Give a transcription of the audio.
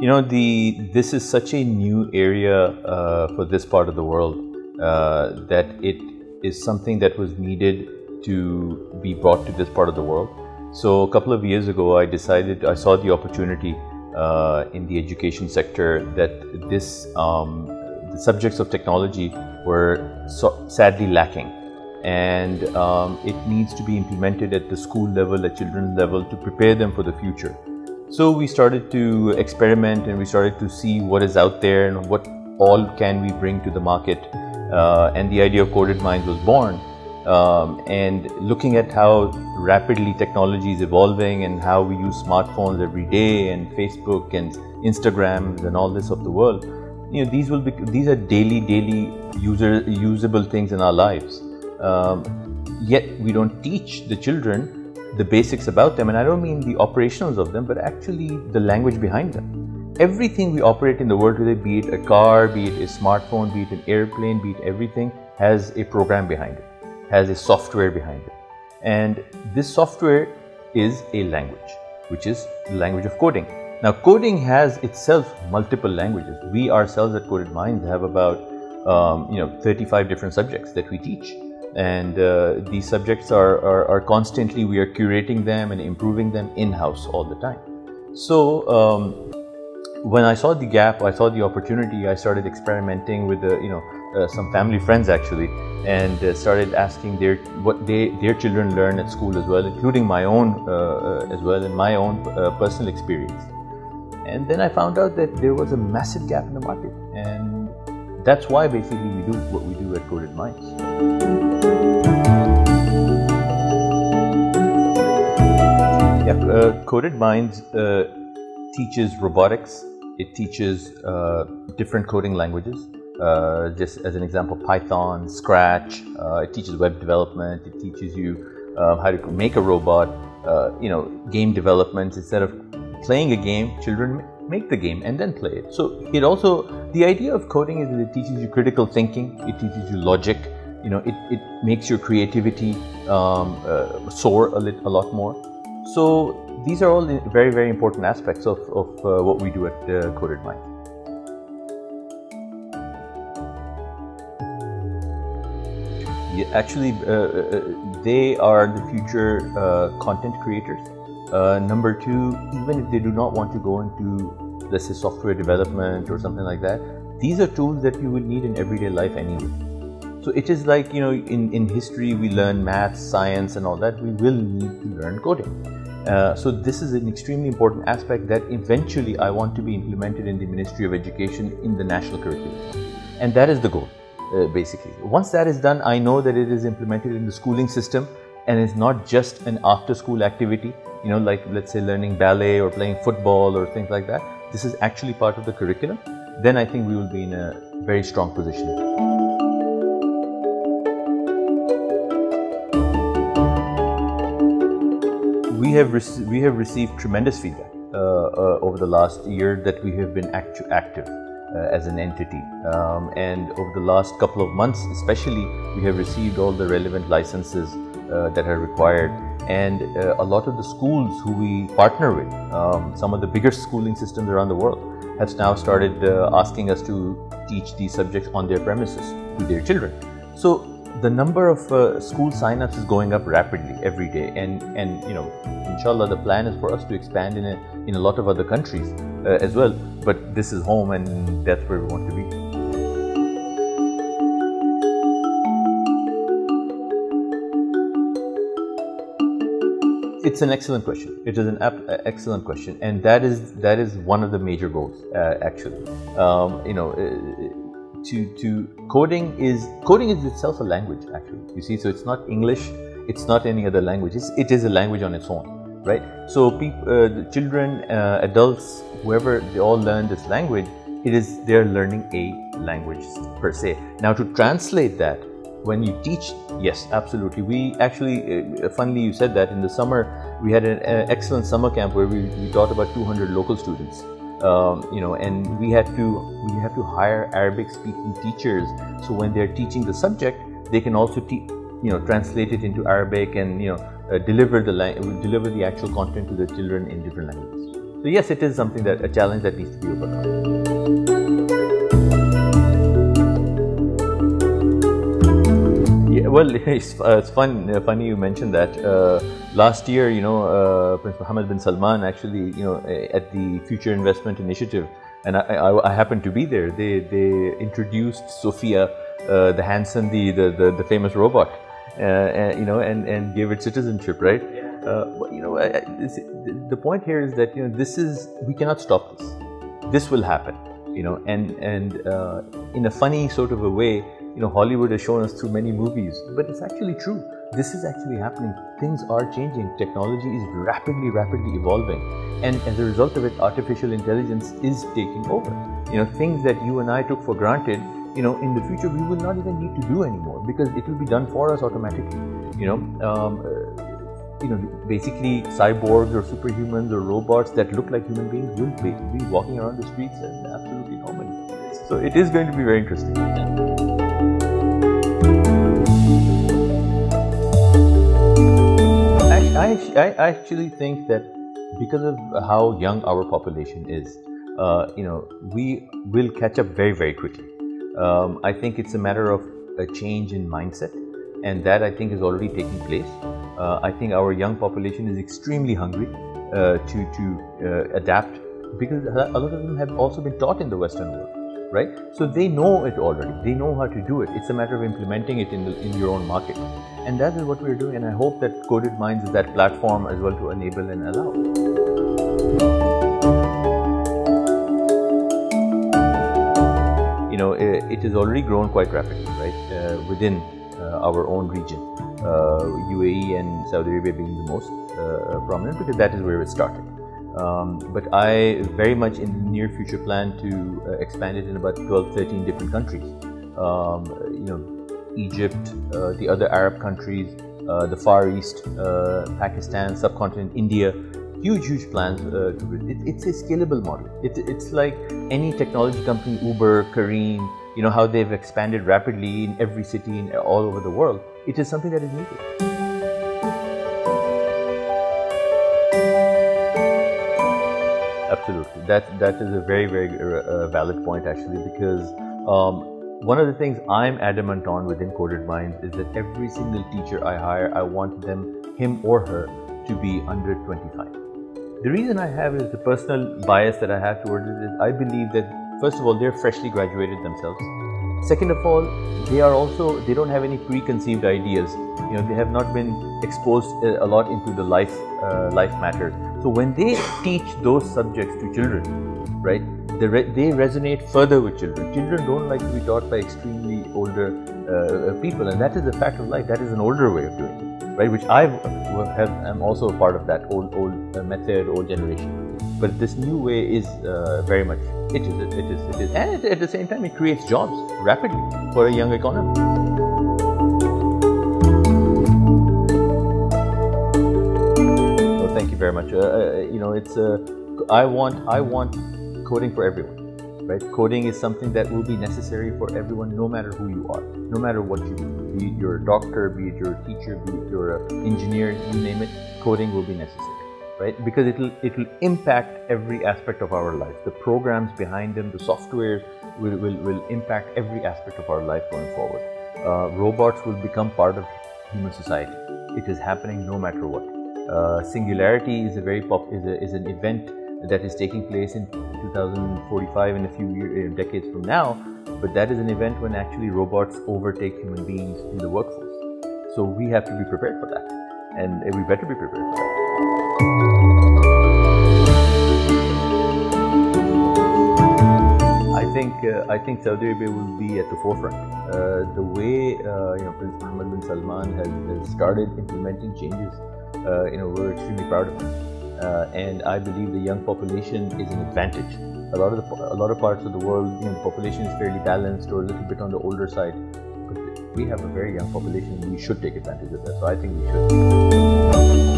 You know, the this is such a new area uh, for this part of the world uh, that it is something that was needed to be brought to this part of the world. So a couple of years ago, I decided I saw the opportunity uh, in the education sector that this um, the subjects of technology were so sadly lacking and um, it needs to be implemented at the school level, at children's level to prepare them for the future. So we started to experiment and we started to see what is out there and what all can we bring to the market. Uh, and the idea of Coded Minds was born. Um, and looking at how rapidly technology is evolving and how we use smartphones every day and Facebook and Instagrams and all this of the world, you know, these will be these are daily, daily user usable things in our lives. Um, yet we don't teach the children the basics about them, and I don't mean the operationals of them, but actually the language behind them. Everything we operate in the world today, be it a car, be it a smartphone, be it an airplane, be it everything, has a program behind it, has a software behind it. And this software is a language, which is the language of coding. Now, coding has itself multiple languages. We ourselves at Coded Minds have about um, you know 35 different subjects that we teach and uh, these subjects are, are, are, constantly we are curating them and improving them in-house all the time. So um, when i saw the gap i saw the opportunity i started experimenting with the you know uh, some family friends actually and uh, started asking their what they their children learn at school as well including my own uh, uh, as well and my own uh, personal experience. And then i found out that there was a massive gap in the market and that's why basically we do what we do at coded minds Yeah, uh, Coded Minds uh, teaches robotics. It teaches uh, different coding languages. Uh, just as an example, Python, Scratch. Uh, it teaches web development. It teaches you uh, how to make a robot. you know, game development. Instead of playing a game, children make the game and then play it. So it also the idea of coding is that it teaches you critical thinking. It teaches you logic. You know, it, it makes your creativity um, soar a, lit, a lot more. So these are all very, very important aspects of, of uh, what we do at uh, Coded Mind. Yeah, actually, uh, uh, they are the future uh, content creators. Uh, number two, even if they do not want to go into, let's say, software development or something like that, these are tools that you would need in everyday life anyway. So it is like, you know, in, in history we learn math, science and all that, we will need to learn coding. Uh, so this is an extremely important aspect that eventually I want to be implemented in the Ministry of Education in the national curriculum. And that is the goal, uh, basically. Once that is done, I know that it is implemented in the schooling system and it's not just an after school activity, you know, like let's say learning ballet or playing football or things like that. This is actually part of the curriculum. Then I think we will be in a very strong position. We have we have received tremendous feedback uh, uh, over the last year that we have been actu active uh, as an entity. Um, and over the last couple of months, especially, we have received all the relevant licenses uh, that are required. And uh, a lot of the schools who we partner with, um, some of the biggest schooling systems around the world, have now started uh, asking us to teach these subjects on their premises to their children. So the number of uh, school signups is going up rapidly every day. And and you know inshallah the plan is for us to expand in a, in a lot of other countries uh, as well. But this is home and that's where we want to be. It's an excellent question. It is an excellent question. And that is that is one of the major goals uh, actually. Um, you know uh, to to coding is coding is itself a language actually. You see so it's not english it's not any other language. It's, it is a language on its own right? So people uh, children uh, adults whoever they all learn this language. It is they're learning a language per se. Now to translate that when you teach yes absolutely. We actually uh, funnily you said that in the summer we had an uh, excellent summer camp where we, we taught about 200 local students um, you know, and we had to we have to hire Arabic speaking teachers. So when they're teaching the subject, they can also teach, you know, translate it into Arabic and you know uh, deliver the deliver the actual content to the children in different languages. So yes, it is something that a challenge that needs to be overcome. Yeah, well, it's, uh, it's fun. Uh, funny you mentioned that. Uh, last year, you know, uh, Prince Mohammed bin Salman actually, you know, at the Future Investment Initiative, and I, I, I happened to be there. They they introduced Sophia, uh, the Hanson, the, the the, the famous robot, uh, you know, and and gave it citizenship, right? Yeah. But, you know, the point here is that you know this is we cannot stop this. This will happen, you know, and and in a funny sort of a way you know, Hollywood has shown us through many movies, but it's actually true. This is actually happening. Things are changing. Technology is rapidly, rapidly evolving. And as a result of it, artificial intelligence is taking over. You know, things that you and I took for granted, you know, in the future we will not even need to do anymore because it will be done for us automatically. You know, um, uh, you know, basically cyborgs or superhumans or robots that look like human beings will be, be walking around the streets and absolutely normal. So it is going to be very interesting. I, I actually think that because of how young our population is, uh, you know, we will catch up very, very quickly. Um, I think it's a matter of a change in mindset, and that I think is already taking place. Uh, I think our young population is extremely hungry uh, to to uh, adapt because a lot of them have also been taught in the Western world right? So they know it already. They know how to do it. It's a matter of implementing it in, the, in your own market. And that is what we're doing. And I hope that Coded Minds is that platform as well to enable and allow. You know, it, it has already grown quite rapidly, right? Uh, within uh, our own region. Uh, UAE and Saudi Arabia being the most uh, prominent because that is where it started. Um, but I very much in the near future plan to uh, expand it in about 12, 13 different countries. Um, you know, Egypt, uh, the other Arab countries, uh, the Far East, uh, Pakistan, subcontinent, India. Huge, huge plans. Uh, it, it's a scalable model. It, it's like any technology company, Uber, Careem, you know, how they've expanded rapidly in every city in all over the world. It is something that is needed. Absolutely, that that is a very very uh, valid point actually because um, one of the things I'm adamant on within Coded Minds is that every single teacher I hire, I want them, him or her, to be under 25. The reason I have is the personal bias that I have towards it is I believe that first of all they're freshly graduated themselves. Second of all, they are also they don't have any preconceived ideas. You know, they have not been exposed uh, a lot into the life uh, life matters. So when they teach those subjects to children, right, they, re they resonate further with children. Children don't like to be taught by extremely older uh, people, and that is a fact of life. That is an older way of doing it, right? Which I have, am also a part of that old old uh, method, old generation. But this new way is uh, very much it is it is it is, and at the same time it creates jobs rapidly for a young economy. Well thank you very much. Uh, uh, you know, it's uh, I want I want coding for everyone. Right? Coding is something that will be necessary for everyone, no matter who you are, no matter what you do. Be it you're a doctor, be it you're a teacher, be it you're an engineer, you name it. Coding will be necessary, right? Because it'll it'll impact every aspect of our life. The programs behind them, the software will will, will impact every aspect of our life going forward. Uh, robots will become part of human society. It is happening no matter what. Uh, singularity is a very pop is, a, is an event that is taking place in 2045 in a few year, uh, decades from now but that is an event when actually robots overtake human beings in the workforce so we have to be prepared for that and we better be prepared for that I think uh, I think Saudi Arabia will be at the forefront. Uh, the way uh, you know Prince Mohammed bin Salman has, has started implementing changes uh, you know, we're extremely proud of them. Uh, and I believe the young population is an advantage. A lot of the, a lot of parts of the world, you know, the population is fairly balanced or a little bit on the older side. But we have a very young population, we should take advantage of that. So I think we should.